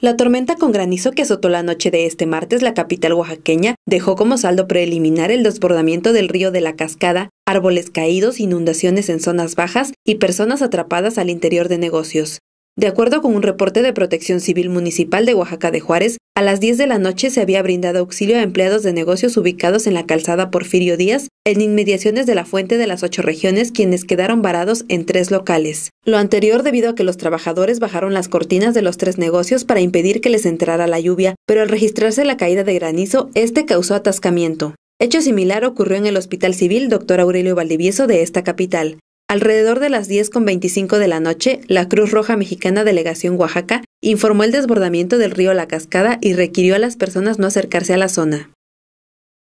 La tormenta con granizo que azotó la noche de este martes la capital oaxaqueña dejó como saldo preliminar el desbordamiento del río de la Cascada, árboles caídos, inundaciones en zonas bajas y personas atrapadas al interior de negocios. De acuerdo con un reporte de Protección Civil Municipal de Oaxaca de Juárez, a las 10 de la noche se había brindado auxilio a empleados de negocios ubicados en la calzada Porfirio Díaz, en inmediaciones de la fuente de las ocho regiones, quienes quedaron varados en tres locales. Lo anterior debido a que los trabajadores bajaron las cortinas de los tres negocios para impedir que les entrara la lluvia, pero al registrarse la caída de granizo, este causó atascamiento. Hecho similar ocurrió en el Hospital Civil Dr. Aurelio Valdivieso de esta capital. Alrededor de las 10.25 de la noche, la Cruz Roja Mexicana Delegación Oaxaca informó el desbordamiento del río La Cascada y requirió a las personas no acercarse a la zona.